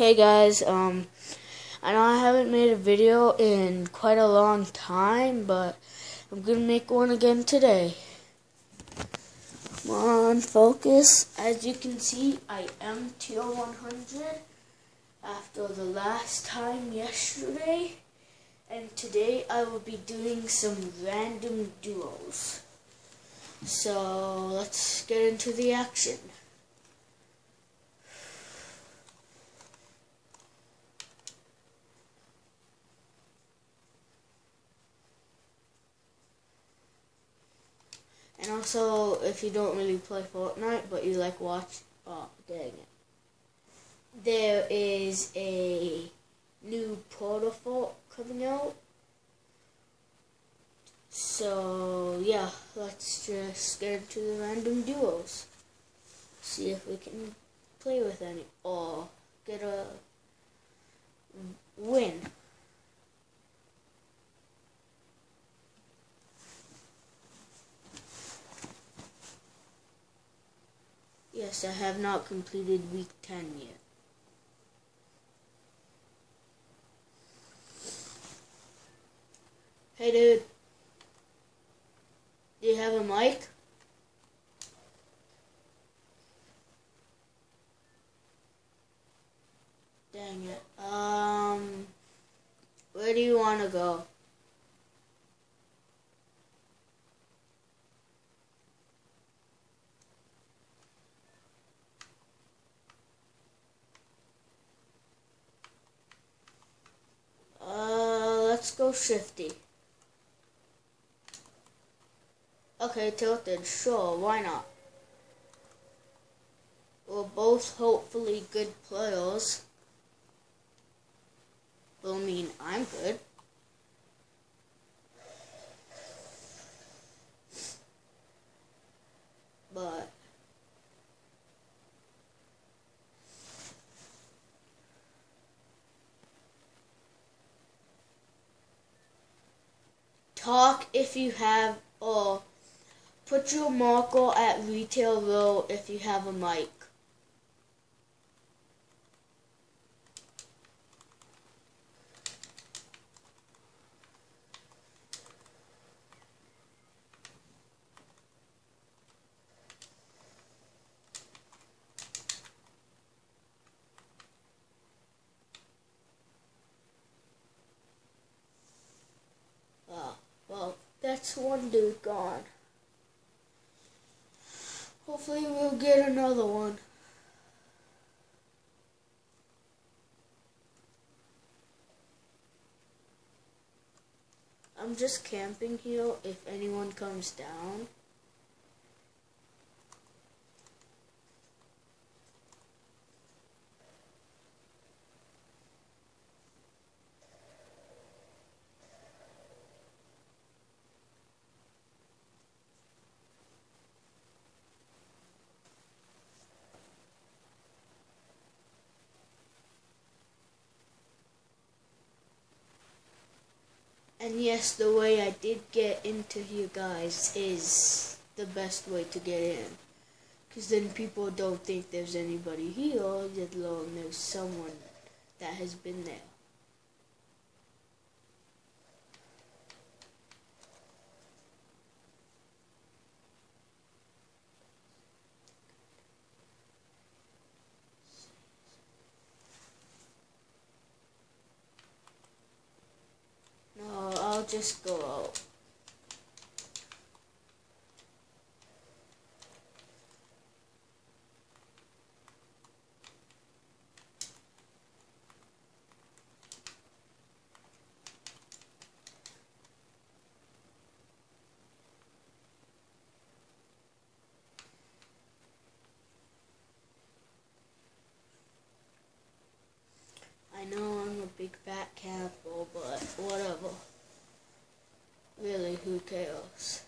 Hey guys, um, I know I haven't made a video in quite a long time, but I'm gonna make one again today. Come on, focus. As you can see, I am tier 100 after the last time yesterday, and today I will be doing some random duos. So, let's get into the action. And also, if you don't really play Fortnite, but you like watch, oh, dang it. There is a new Portal Fort coming out. So, yeah, let's just get into the random duos. See if we can play with any, or get a win. Yes, I have not completed week 10 yet. Hey dude. Do you have a mic? Dang it. Um, where do you want to go? Uh, let's go shifty. Okay, tilted, sure, why not? We're both hopefully good players. Will mean, I'm good. But... Talk if you have, or put your marker at retail row if you have a mic. Oh, well, that's one dude gone. Hopefully we'll get another one. I'm just camping here if anyone comes down. And yes, the way I did get into you guys is the best way to get in. Because then people don't think there's anybody here, let alone there's someone that has been there. No, I'll just go out. I know I'm a big fat cannibal, but whatever who cares?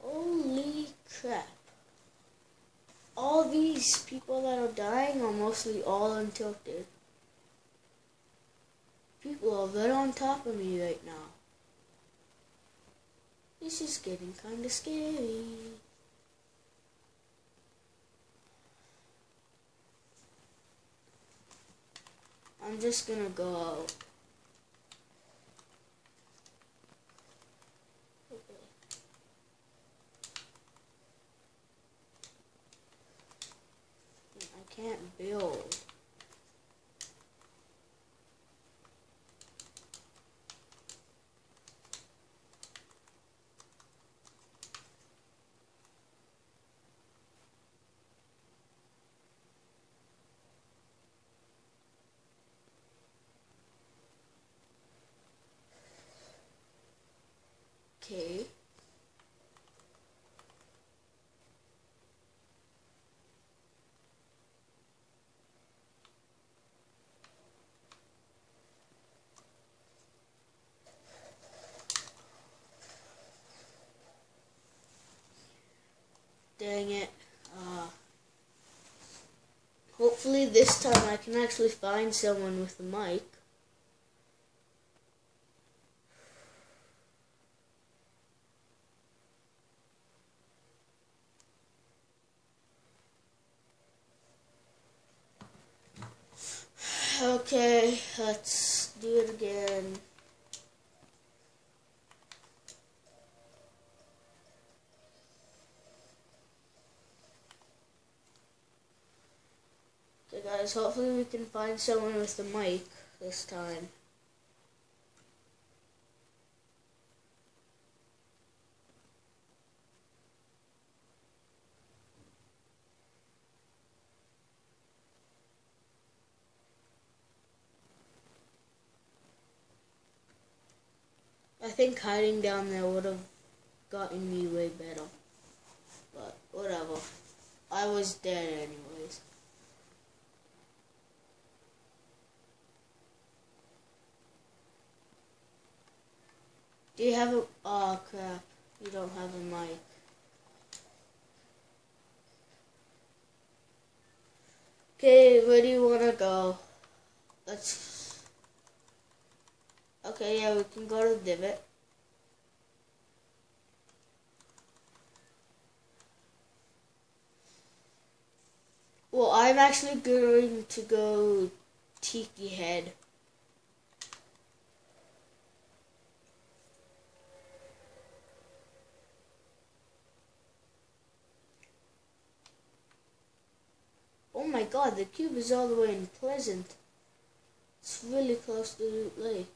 Holy crap. All these people that are dying are mostly all untilted. People are right on top of me right now. This is getting kinda scary. I'm just gonna go out. Can't build. Okay. Dang it. Uh, hopefully this time I can actually find someone with a mic. Okay, let's do it again. Okay guys, hopefully we can find someone with the mic this time. I think hiding down there would have gotten me way better. But whatever. I was dead anyways. Do you have a... Oh crap. You don't have a mic. Okay, where do you want to go? Let's... Okay, yeah, we can go to the divot. Well, I'm actually going to go Tiki Head. Oh my god, the cube is all the way in Pleasant. It's really close to Loot Lake.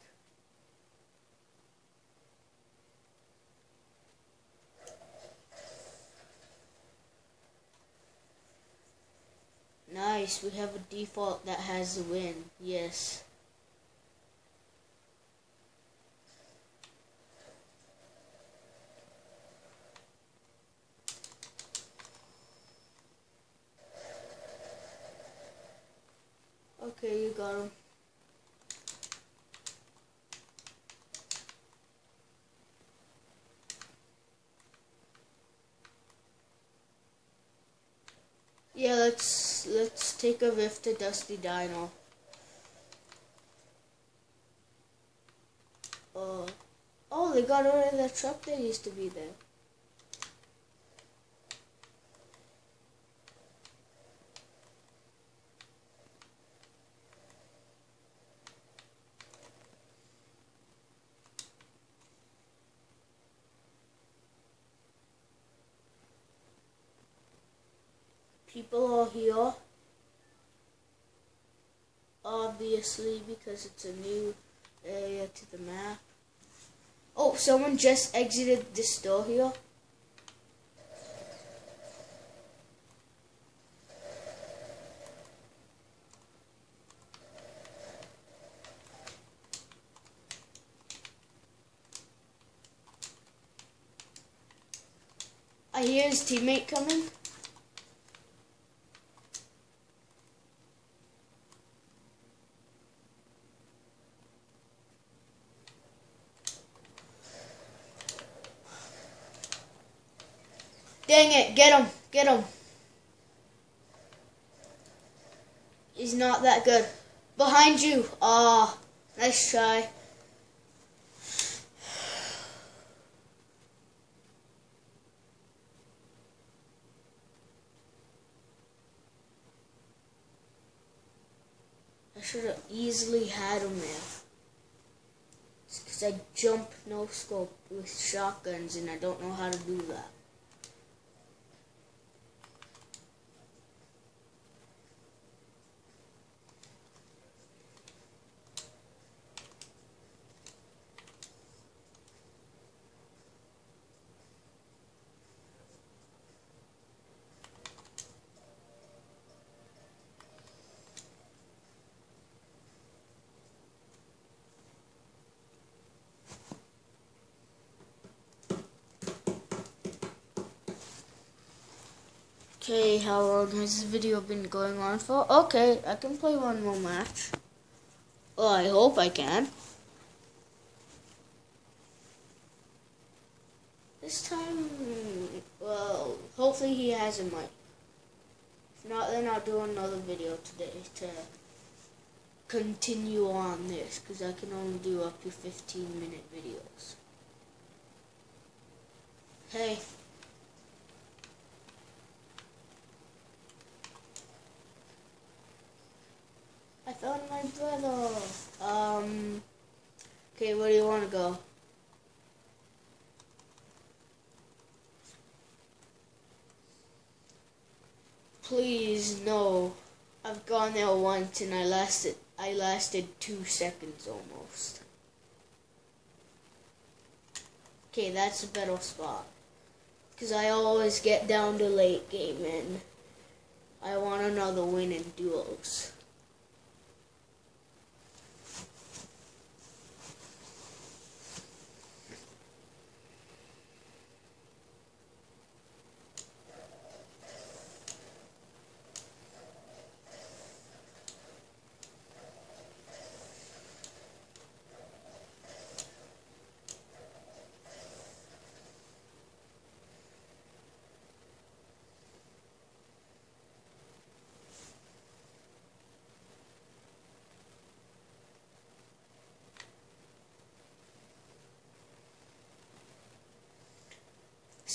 Nice, we have a default that has the win. Yes. Okay, you got him. Yeah, let's let's take a rift to Dusty Dino. Uh, oh, they got rid of that truck that used to be there. People are here. Obviously, because it's a new area to the map. Oh, someone just exited this door here. I hear his teammate coming. Dang it, get him, get him. He's not that good. Behind you. Ah, oh, nice try. I should have easily had him there. It's Because I jump no scope with shotguns and I don't know how to do that. Okay, how long has this video been going on for? Okay, I can play one more match. Well, I hope I can. This time, well, hopefully he has a mic. If not, then I'll do another video today to continue on this, because I can only do up to 15 minute videos. Hey. I found my brother. Um. Okay, where do you want to go? Please, no. I've gone there and I lasted. I lasted two seconds almost. Okay, that's a better spot. Because I always get down to late game and I want another win in duos.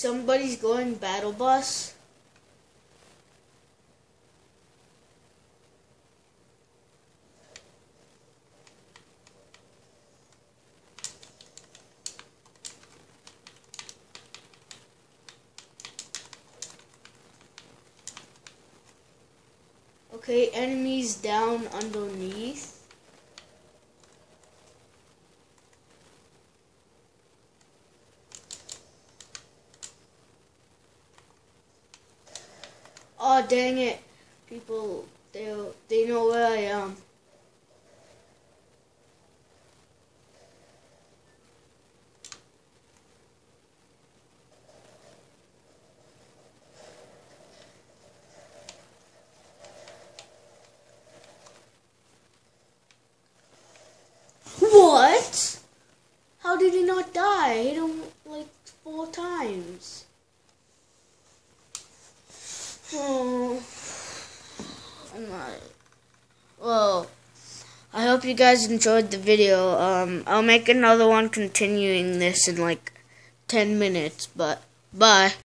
Somebody's going battle bus. Okay, enemies down underneath. Oh dang it! People, they they know where I am. What? How did he not die? I hit him like four times. Oh, I'm not. Well, I hope you guys enjoyed the video. Um, I'll make another one continuing this in like 10 minutes, but bye.